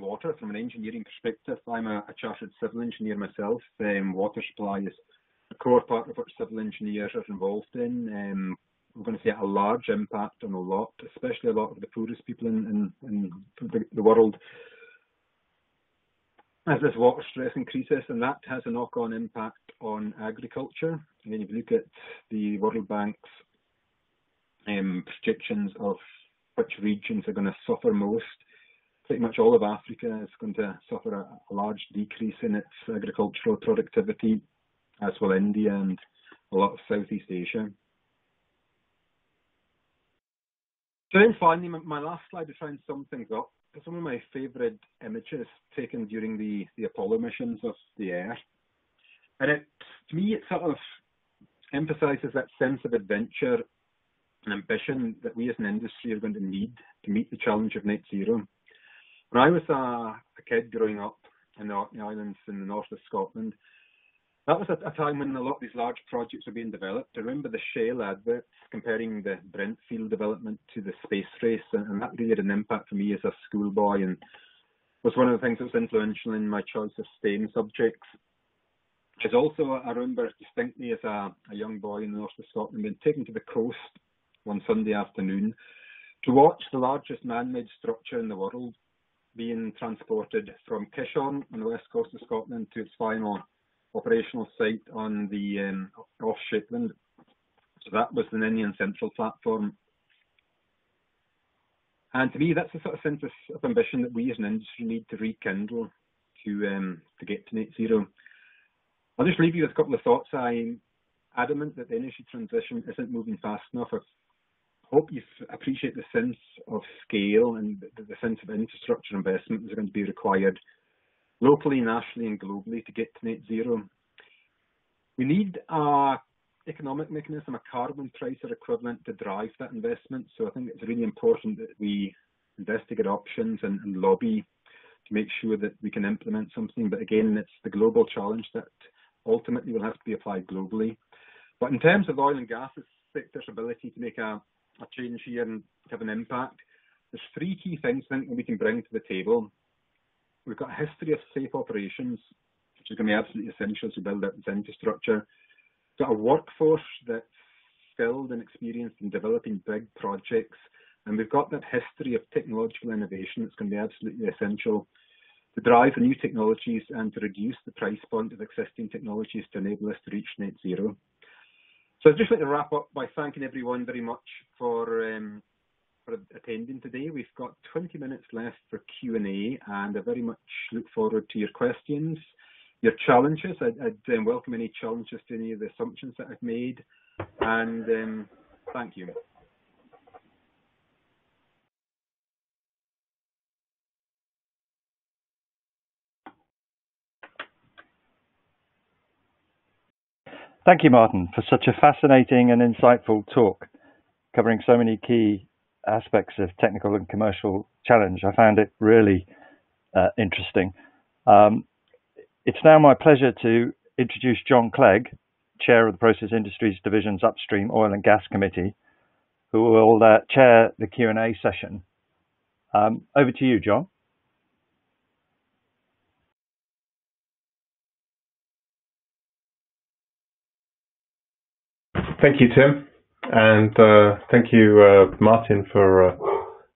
water from an engineering perspective. I'm a, a chartered civil engineer myself. Um, water supply is a core part of what civil engineers are involved in. Um, we're going to see a large impact on a lot, especially a lot of the poorest people in, in, in the, the world as this water stress increases, and that has a knock-on impact on agriculture. And then if you look at the World Bank's um, projections of which regions are going to suffer most, pretty much all of Africa is going to suffer a, a large decrease in its agricultural productivity, as will India and a lot of Southeast Asia. So then finally, my last slide to try and sum things up. Some of my favourite images taken during the, the Apollo missions of the Earth. And it, to me, it sort of emphasises that sense of adventure and ambition that we as an industry are going to need to meet the challenge of net zero. When I was a, a kid growing up in the Orkney Islands in the north of Scotland, that was a, a, time when a lot of these large projects were being developed. I remember the Shell adverts comparing the Brent field development to the space race, and, and, that really had an impact for me as a schoolboy and was one of the things that was influential in my choice of STEM subjects. As also, I remember distinctly as a, a young boy in the north of Scotland being taken to the coast one Sunday afternoon to watch the largest man-made structure in the world being transported from Kishorn on the west coast of Scotland to its final operational site on the um, off Shetland. So that was the Ninian Central platform. And to me, that's the sort of sense of ambition that we as an industry need to rekindle to um, to get to net zero. I'll just leave you with a couple of thoughts. I'm adamant that the energy transition isn't moving fast enough. I've hope you appreciate the sense of scale and the, sense of infrastructure investment that's going to be required locally, nationally and globally to get to net zero. We need a economic mechanism, a carbon price or equivalent to drive that investment. So I think it's really important that we investigate options and, and lobby to make sure that we can implement something. But again, it's the global challenge that ultimately will have to be applied globally. But in terms of oil and gas sector's ability to make a a change here and have an impact. There's three key things I think we can bring to the table. We've got a history of safe operations, which is going to be absolutely essential to build up this infrastructure. We've got a workforce that's skilled and experienced in developing big projects, and we've got that history of technological innovation that's going to be absolutely essential to drive new technologies and to reduce the price point of existing technologies to enable us to reach net zero. So I'd just like to wrap up by thanking everyone very much for um, for attending today. We've got 20 minutes left for Q&A and I very much look forward to your questions, your challenges. I'd, I'd um, welcome any challenges to any of the assumptions that I've made and um, thank you. Thank you, Martin, for such a fascinating and insightful talk covering so many key aspects of technical and commercial challenge. I found it really uh, interesting. Um, it's now my pleasure to introduce John Clegg, Chair of the Process Industries Division's Upstream Oil and Gas Committee, who will uh, chair the Q&A session. Um, over to you, John. Thank you, Tim, and uh, thank you, uh, Martin, for uh,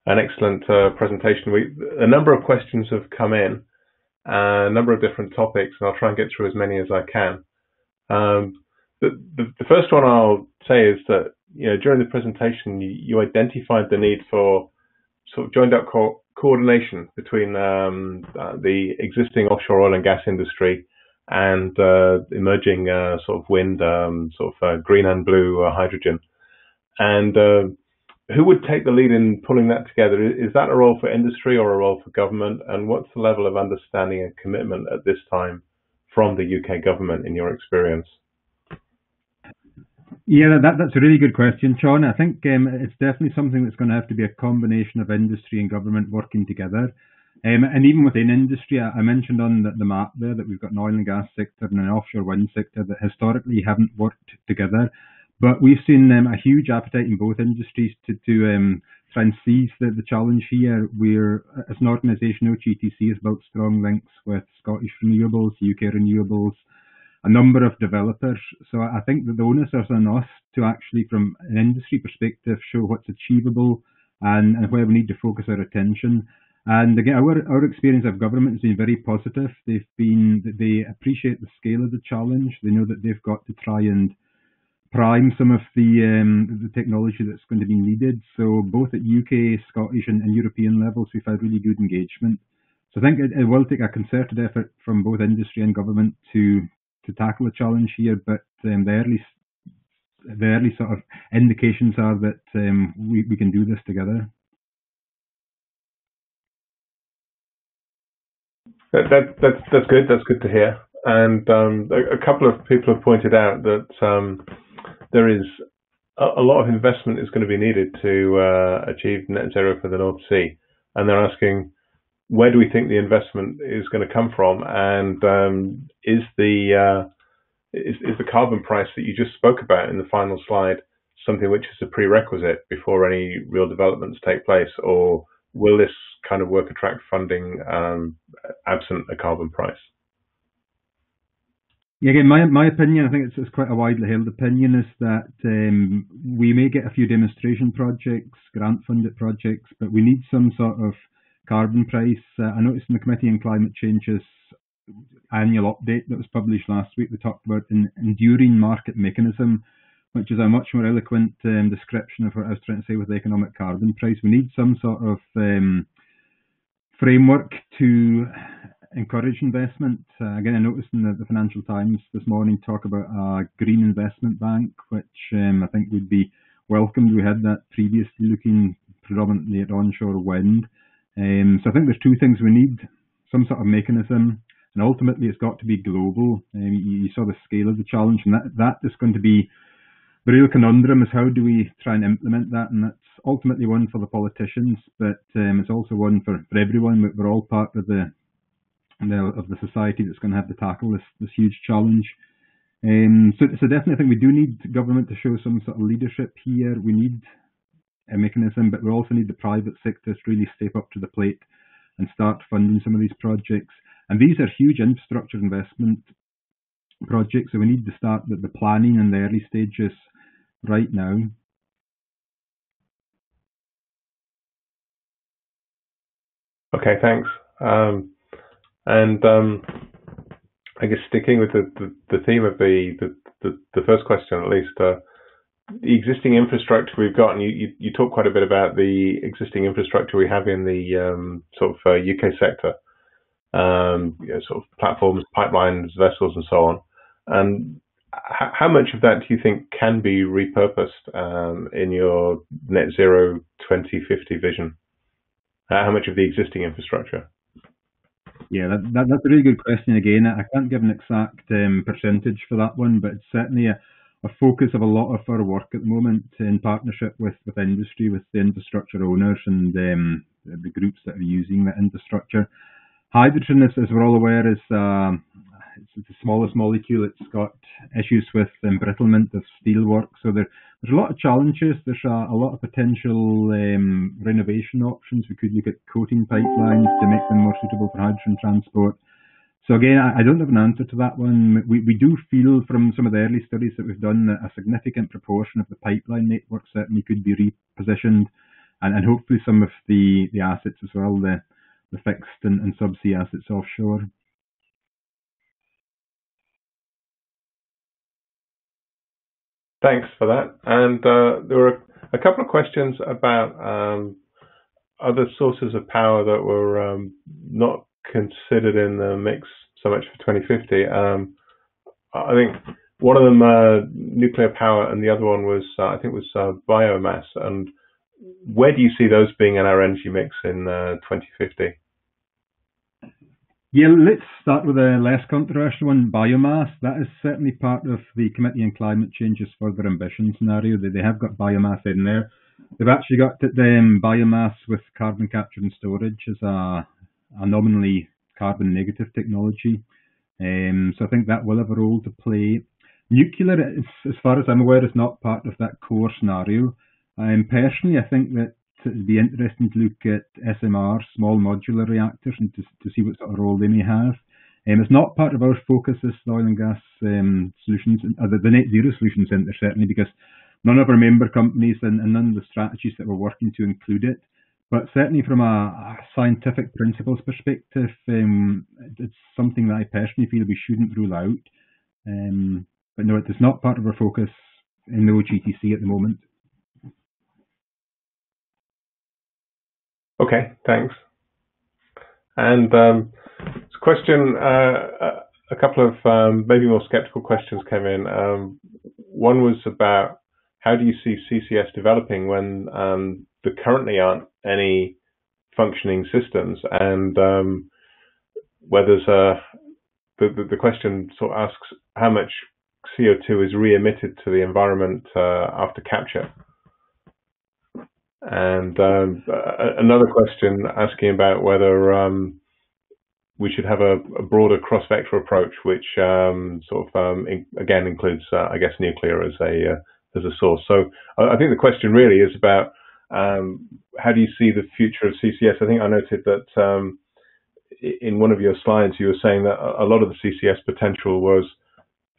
an excellent uh, presentation. We, a number of questions have come in, a number of different topics, and I'll try and get through as many as I can. Um, the, the, the, first one I'll say is that you know during the presentation you, you identified the need for sort of joined up co coordination between um, uh, the existing offshore oil and gas industry and uh, emerging uh, sort of wind, um, sort of uh, green and blue hydrogen. And who would take the lead in pulling that together? Is that a role for industry or a role for government? And what's the level of understanding and commitment at this time from the UK government in your experience? Yeah, that, that's a really good question, Sean. I think um, it's definitely something that's going to have to be a combination of industry and government working together. Um, and even within industry, I, I mentioned on the, the, map there that we've got an oil and gas sector and an offshore wind sector that historically haven't worked together. But we've seen um, a huge appetite in both industries to, to um, try and seize the, the challenge here. We're, as an organisation, OGTC has built strong links with Scottish Renewables, UK Renewables, a number of developers. So I think that the onus is on us to actually, from an industry perspective, show what's achievable and, and where we need to focus our attention. And again, our, our experience of government has been very positive. They've been, they appreciate the scale of the challenge. They know that they've got to try and prime some of the um, the technology that's going to be needed. So both at UK, Scottish, and, and European levels, we've had really good engagement. So I think it, it, will take a concerted effort from both industry and government to to tackle the challenge here. But um, the early the early sort of indications are that um, we, we can do this together. That, that, that's that's good. That's good to hear. And um, a, a, couple of people have pointed out that um, there is a, a, lot of investment is going to be needed to uh, achieve net zero for the North Sea, and they're asking where do we think the investment is going to come from, and um, is the uh, is, is the carbon price that you just spoke about in the final slide something which is a prerequisite before any real developments take place, or will this kind of work attract funding um, absent a carbon price? Yeah, again, my my opinion, I think it's, it's quite a widely held opinion, is that um, we may get a few demonstration projects, grant-funded projects, but we need some sort of carbon price. Uh, I noticed in the Committee on Climate Change's annual update that was published last week, they talked about an enduring market mechanism which is a much more eloquent um, description of what I was trying to say with the economic carbon price. We need some sort of um, framework to encourage investment. Uh, again, I noticed in the, the, Financial Times this morning talk about a green investment bank, which um, I think would be welcomed. We had that previously looking predominantly at onshore wind. Um, so I think there's two things we need: some sort of mechanism, and ultimately it's got to be global. Um, you, you, saw the scale of the challenge, and that that is going to be the real conundrum is how do we try and implement that, and that's ultimately one for the politicians, but um, it's also one for, for everyone. We're all part of the, the of the society that's going to have to tackle this this huge challenge. Um, so, so definitely, I think we do need government to show some sort of leadership here. We need a mechanism, but we also need the private sector to really step up to the plate and start funding some of these projects. And these are huge infrastructure investment projects, so we need to start the, the planning in the early stages right now Okay, thanks. Um, and um, I guess sticking with the, the, the theme of the, first question, at least, uh, the existing infrastructure we've got, and you, you, you, talk quite a bit about the existing infrastructure we have in the um, sort of uh, UK sector, you know, sort of platforms, pipelines, vessels, and so on. And how much of that do you think can be repurposed in your net zero 2050 vision? Uh, how much of the existing infrastructure? Yeah, that, that, that's a really good question. Again, I can't give an exact um, percentage for that one, but it's certainly a, a focus of a lot of our work at the moment in partnership with, with industry, with the infrastructure owners and um, the groups that are using that infrastructure. Hydrogen, as, as we're all aware, is uh, it's the smallest molecule. It's got issues with embrittlement of steelwork. So there, there's a lot of challenges. There's a, a lot of potential um, renovation options. We could look at coating pipelines to make them more suitable for hydrogen transport. So again, I, I don't have an answer to that one. We, we do feel from some of the early studies that we've done that a significant proportion of the pipeline network certainly could be repositioned and, and hopefully some of the, the assets as well, the, the fixed and, and subsea assets offshore. Thanks for that. And uh, there were a couple of questions about um, other sources of power that were um, not considered in the mix so much for 2050. Um, I think one of them uh, nuclear power, and the other one was uh, I think was uh, biomass. And where do you see those being in our energy mix in uh, 2050? Yeah, let's start with a less controversial one, biomass. That is certainly part of the Committee on Climate Change's further ambition scenario. They, they have got biomass in there. They've actually got um, biomass with carbon capture and storage as a, a nominally carbon negative technology. Um, so I think that will have a role to play. Nuclear, as far as I'm aware, is not part of that core scenario. Um, personally, I think that it'd be interesting to look at SMR, small modular reactors, and to, to see what sort of role they may have. Um, it's not part of our focus the oil and gas um, solutions, uh, the, the net zero solution centre certainly, because none of our member companies and, and, none of the strategies that we're working to include it. But certainly from a, a scientific principles perspective, um, it's something that I personally feel we shouldn't rule out. Um, but no, it is not part of our focus in the OGTC at the moment. Okay, thanks. And um, question, uh, a couple of um, maybe more skeptical questions came in. Um, one was about how do you see CCS developing when um, there currently aren't any functioning systems, and um, where there's a the, the, the question sort of asks how much CO2 is re-emitted to the environment uh, after capture. And um, another question asking about whether um, we should have a, a broader cross-vector approach, which um, sort of um, in, again includes, uh, I guess, nuclear as a uh, as a source. So I think the question really is about um, how do you see the future of CCS? I think I noted that um, in one of your slides you were saying that a lot of the CCS potential was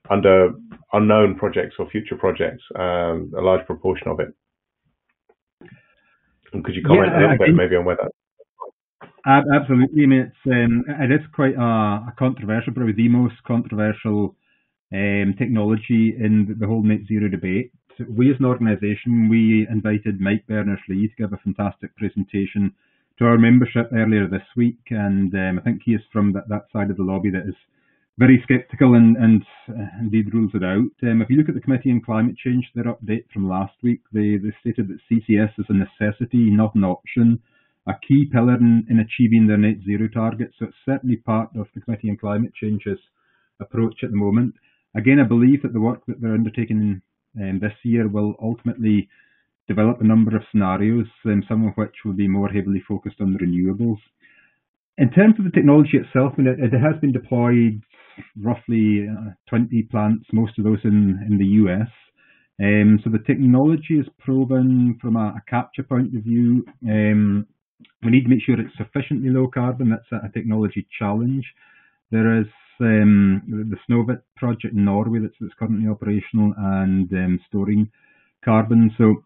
under unknown projects or future projects, a large proportion of it. And could you comment yeah, a little bit maybe on where that? Absolutely, I mean, it's um, it is quite a, a, controversial, probably the most controversial um, technology in the whole net zero debate. We, as an organisation, we invited Mike Berners-Lee to give a fantastic presentation to our membership earlier this week, and um, I think he is from that, that side of the lobby that is very sceptical and, and uh, indeed rules it out. Um, if you look at the Committee on Climate Change, their update from last week, they, they stated that CCS is a necessity, not an option, a key pillar in, in achieving their net zero target. So it's certainly part of the Committee on Climate Change's approach at the moment. Again, I believe that the work that they're undertaking um, this year will ultimately develop a number of scenarios, um, some of which will be more heavily focused on renewables. In terms of the technology itself, it, it has been deployed roughly uh, 20 plants, most of those in, in the US. Um, so the technology is proven from a, a capture point of view. Um, we need to make sure it's sufficiently low carbon. That's a, a technology challenge. There is um, the Snøhvit project in Norway that's, that's currently operational and um, storing carbon. So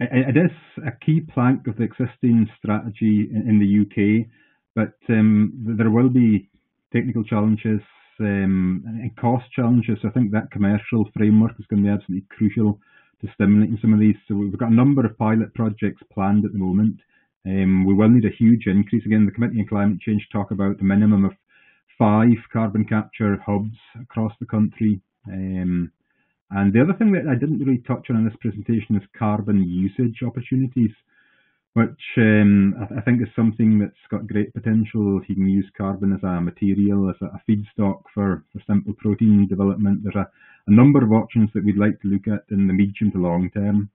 it, it is a key plank of the existing strategy in, in the UK, but um, there will be technical challenges um, and cost challenges. I think that commercial framework is going to be absolutely crucial to stimulating some of these. So we've got a number of pilot projects planned at the moment. Um, we will need a huge increase. Again, the Committee on Climate Change talk about a minimum of five carbon capture hubs across the country. Um, and the other thing that I didn't really touch on in this presentation is carbon usage opportunities. Which um, I, I, think is something that's got great potential. You can use carbon as a material, as a, a feedstock for, for simple protein development. There's a, a number of options that we'd like to look at in the medium to long term.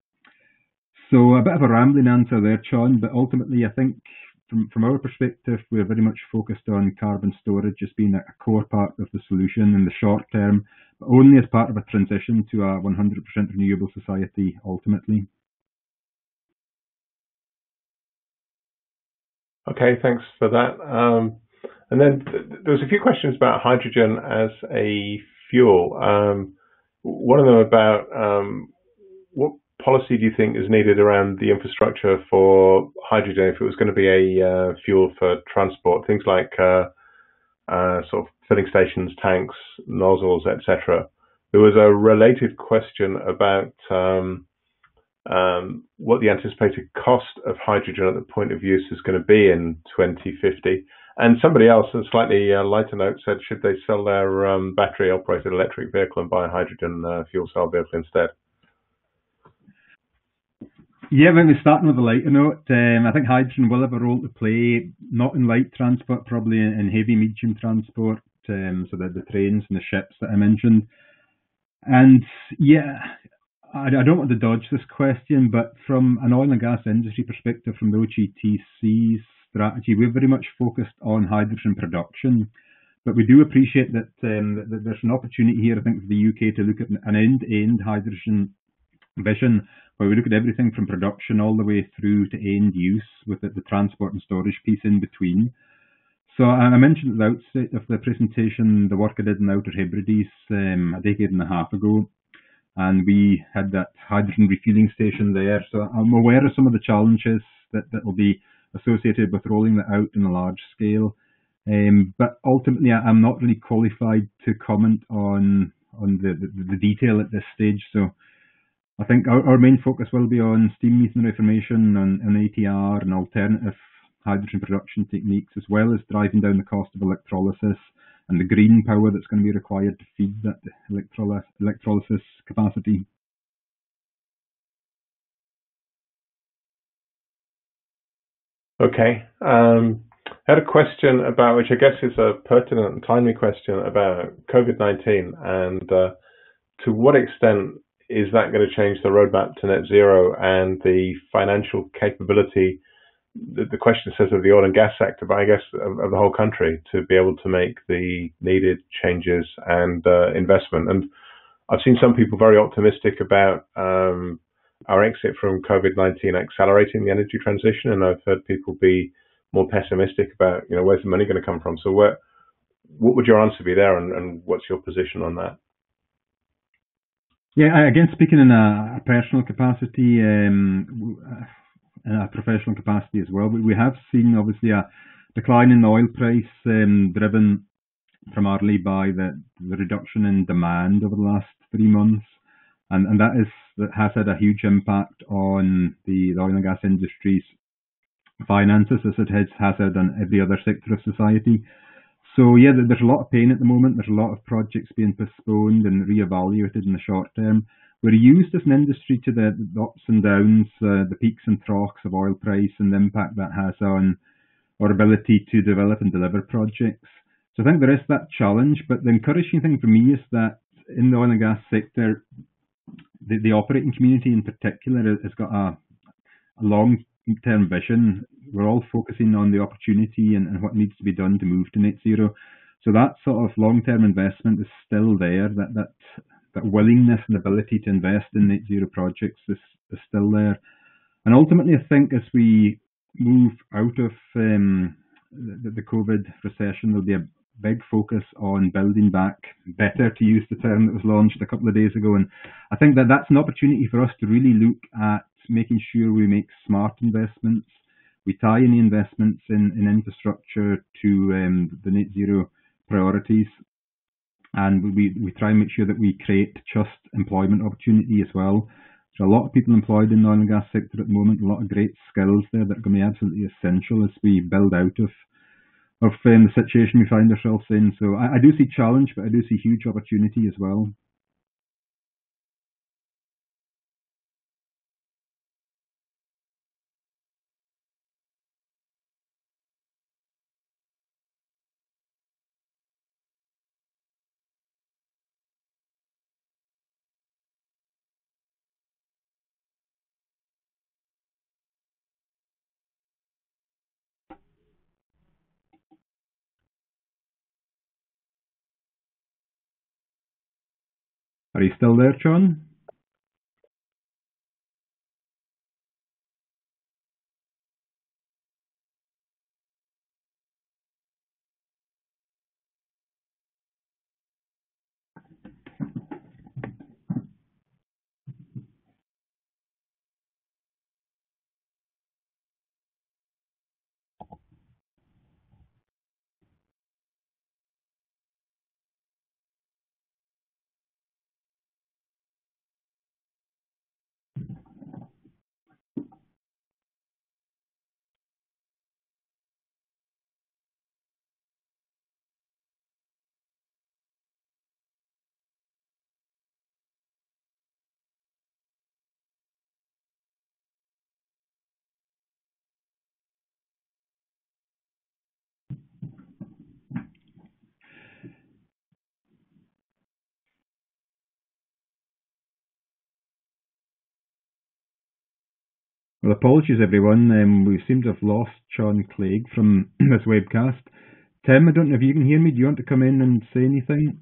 So a bit of a rambling answer there, Sean, but ultimately I think from, from our perspective, we're very much focused on carbon storage as being a core part of the solution in the short term, but only as part of a transition to a 100% renewable society ultimately. Okay, thanks for that. Um, and then th- there was a few questions about hydrogen as a fuel. Um, one of them about um, what policy do you think is needed around the infrastructure for hydrogen if it was going to be a uh, fuel for transport? Things like uh, uh, sort of filling stations, tanks, nozzles, etc. There was a related question about um, um, what the anticipated cost of hydrogen at the point of use is going to be in 2050. And somebody else, a slightly uh, lighter note, said should they sell their um, battery operated electric vehicle and buy a hydrogen uh, fuel cell vehicle instead? Yeah, when we're starting with a lighter note, um, I think hydrogen will have a role to play, not in light transport, probably in heavy medium transport, um, so the, the trains and the ships that I mentioned. And yeah, I, I, don't want to dodge this question, but from an oil and gas industry perspective, from the OGTC's strategy, we're very much focused on hydrogen production. But we do appreciate that, um, that, that there's an opportunity here, I think, for the UK to look at an end-to-end hydrogen vision where we look at everything from production all the way through to end use with the, the transport and storage piece in between. So I mentioned at the outset of the presentation the work I did in the Outer Hebrides um, a decade and a half ago and we had that hydrogen refueling station there. So I'm aware of some of the challenges that, that will be associated with rolling that out in a large scale. Um, but ultimately, I'm not really qualified to comment on on the, the, the detail at this stage. So I think our, our, main focus will be on steam methane reformation and, and ATR and alternative hydrogen production techniques, as well as driving down the cost of electrolysis and the green power that's going to be required to feed that electrolysis capacity. Okay. Um, I had a question about, which I guess is a pertinent and timely question about COVID-19 and uh, to what extent is that going to change the roadmap to net zero and the financial capability the, the, question says of the oil and gas sector, but I guess of, of, the whole country to be able to make the needed changes and uh, investment. And I've seen some people very optimistic about um, our exit from COVID-19 accelerating the energy transition, and I've heard people be more pessimistic about, you know, where's the money going to come from? So, what would your answer be there, and, and what's your position on that? Yeah, again, speaking in a, personal capacity, um, a professional capacity as well. We have seen obviously a decline in oil price um, driven primarily by the, the reduction in demand over the last three months. And, and that is that has had a huge impact on the, the oil and gas industry's finances as it has, has had on every other sector of society. So yeah, there's a lot of pain at the moment. There's a lot of projects being postponed and reevaluated in the short term. We're used as an industry to the, the ups and downs, uh, the peaks and troughs of oil price and the impact that has on our ability to develop and deliver projects. So I think there is that challenge, but the encouraging thing for me is that in the oil and gas sector, the, the operating community in particular has got a, a long-term vision. We're all focusing on the opportunity and, and what needs to be done to move to net zero. So that sort of long-term investment is still there. That that that willingness and ability to invest in net zero projects is, is still there. And ultimately, I think as we move out of um, the, the COVID recession, there'll be a big focus on building back better, to use the term that was launched a couple of days ago. And I think that that's an opportunity for us to really look at making sure we make smart investments. We tie the investments in, in infrastructure to um, the net zero priorities and we, we try and make sure that we create just employment opportunity as well. There's a lot of people employed in the oil and gas sector at the moment, a lot of great skills there that are going to be absolutely essential as we build out of of um, the situation we find ourselves in. So I, I do see challenge, but I do see huge opportunity as well. Are you still there, Sean? Well, apologies everyone. Um, we seem to have lost Sean Clegg from <clears throat> this webcast. Tim, I don't know if you can hear me. Do you want to come in and say anything?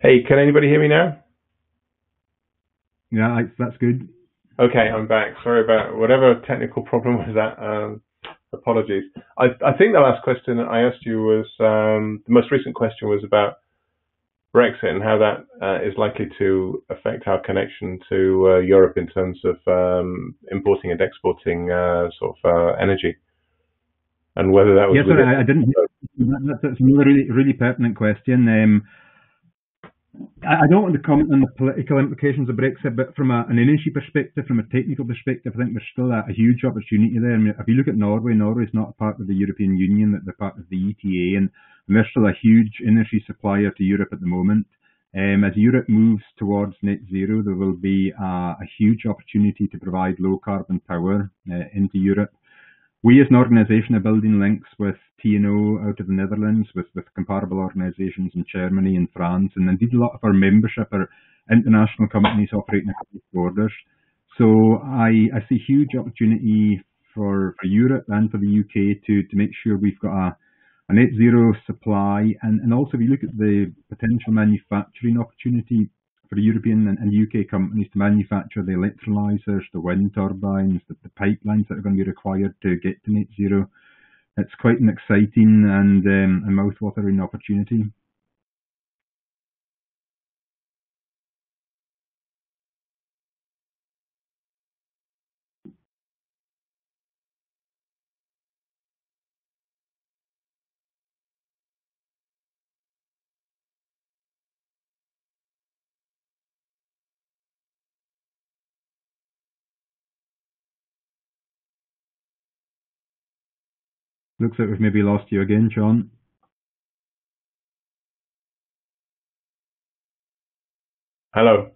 Hey, can anybody hear me now? Yeah, that's good. Okay, I'm back. Sorry about whatever technical problem <laughs> was that. Um, apologies. I, I, think the last question I asked you was um, the most recent question was about Brexit and how that uh, is likely to affect our connection to uh, Europe in terms of um, importing and exporting uh, sort of uh, energy, and whether that was. Yes, sorry, I, I didn't. That, that's a really, really pertinent question. Um, I, don't want to comment on the political implications of Brexit, but from a, an energy perspective, from a technical perspective, I think there's still a, a huge opportunity there. I mean, if you look at Norway, Norway is not a part of the European Union; they're part of the ETA, and and they're still a huge energy supplier to Europe at the moment. Um, as Europe moves towards net zero, there will be a, a huge opportunity to provide low carbon power uh, into Europe. We as an organisation are building links with TNO out of the Netherlands, with, with comparable organisations in Germany and France, and indeed a lot of our membership are international companies operating across borders. So I, I see huge opportunity for, for Europe and for the UK to, to make sure we've got a, a net zero supply, and, and also if you look at the potential manufacturing opportunity for European and, and UK companies to manufacture the electrolyzers, the wind turbines, the, the, pipelines that are going to be required to get to net zero, it's quite an exciting and um, a mouth-watering opportunity. Looks like we've maybe lost you again, John. Hello.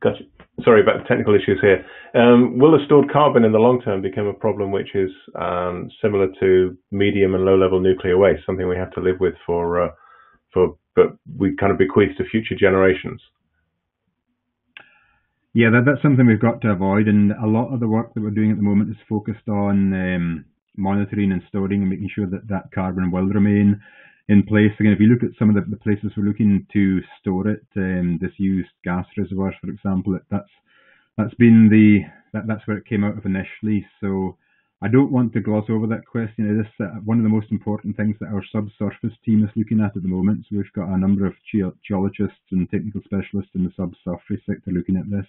Gotcha. Sorry about the technical issues here. Um, will the stored carbon in the long term become a problem which is um, similar to medium and low level nuclear waste, something we have to live with for, uh, for but we kind of bequeath to future generations? Yeah, that, that's something we've got to avoid, and a lot of the work that we're doing at the moment is focused on um, monitoring and storing and making sure that that carbon will remain in place. Again, if you look at some of the, the places we're looking to store it, um, disused gas reservoirs, for example, that's that's been the that, that's where it came out of initially. So I don't want to gloss over that question. It is uh, one of the most important things that our subsurface team is looking at at the moment. So we've got a number of ge- geologists and technical specialists in the subsurface sector looking at this.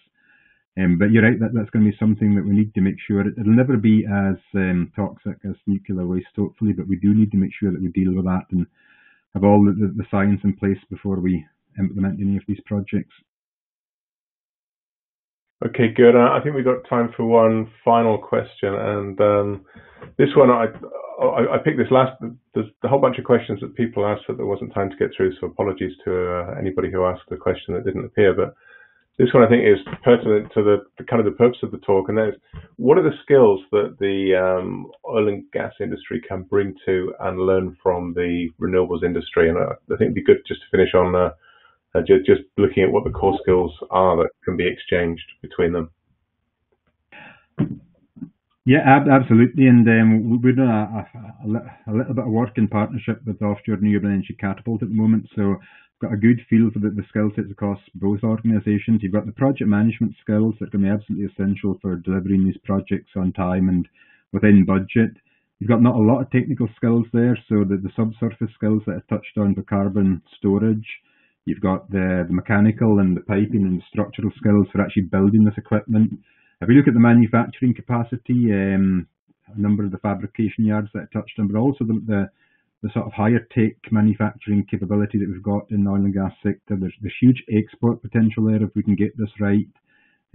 Um, but you're right, that, that's going to be something that we need to make sure it, will never be as um, toxic as nuclear waste, hopefully, but we do need to make sure that we deal with that and have all the, the, the science in place before we implement any of these projects. Okay, good. I think we've got time for one final question, and um, this one I, I, I picked this last. There's a whole bunch of questions that people asked that there wasn't time to get through, so apologies to uh, anybody who asked a question that didn't appear. But this one I think is pertinent to the, the, kind of the purpose of the talk, and that is what are the skills that the um, oil and gas industry can bring to and learn from the renewables industry? And uh, I think it'd be good just to finish on uh, uh, just, just looking at what the core skills are that can be exchanged between them. Yeah, ab- absolutely. And um, we're doing a, a, a, little bit of work in partnership with Offshore Renewable Energy Catapult at the moment. So got a good feel for the, the skill sets across both organisations. You've got the project management skills that can be absolutely essential for delivering these projects on time and within budget. You've got not a lot of technical skills there, so the, the subsurface skills that I touched on for carbon storage. You've got the, the mechanical and the piping and the structural skills for actually building this equipment. If we look at the manufacturing capacity, um, a number of the fabrication yards that I touched on, but also the, the, the sort of higher tech manufacturing capability that we've got in the oil and gas sector, there's, there's huge export potential there if we can get this right.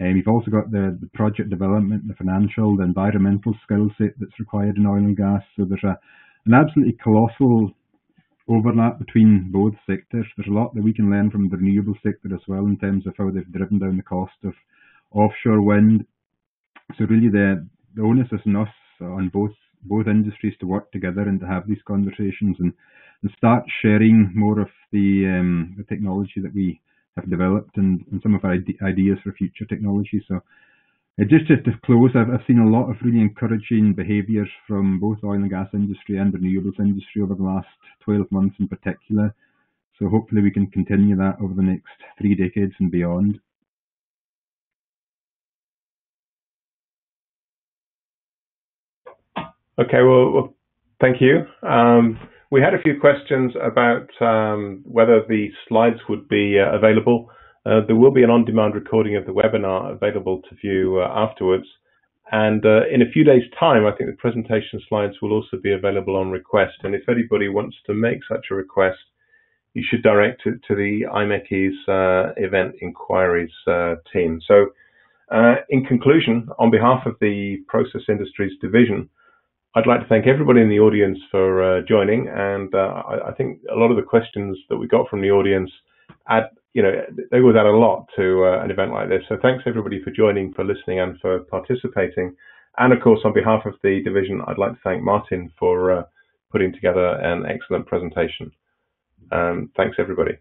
Um, you've also got the, the project development, the financial, the environmental skill set that's required in oil and gas. So there's a, an absolutely colossal overlap between both sectors. There's a lot that we can learn from the renewable sector as well in terms of how they've driven down the cost of offshore wind. So really the, the onus is on us on both both industries to work together and to have these conversations and, and start sharing more of the um, the technology that we have developed and, and some of our ideas for future technology. So uh, just, just to close, I've, I've seen a lot of really encouraging behaviours from both oil and gas industry and renewables industry over the last 12 months in particular. So hopefully we can continue that over the next three decades and beyond. Okay, well, well thank you. Um, we had a few questions about um, whether the slides would be uh, available. Uh, there will be an on-demand recording of the webinar available to view uh, afterwards. And uh, in a few days' time, I think the presentation slides will also be available on request. And if anybody wants to make such a request, you should direct it to the IMechE's uh, event inquiries uh, team. So in conclusion, on behalf of the Process Industries Division, I'd like to thank everybody in the audience for uh, joining, and uh, I, I, think a lot of the questions that we got from the audience add, you know, they would add a lot to uh, an event like this. So thanks everybody for joining, for listening, and for participating. And of course, on behalf of the division, I'd like to thank Martin for uh, putting together an excellent presentation. Um, thanks everybody.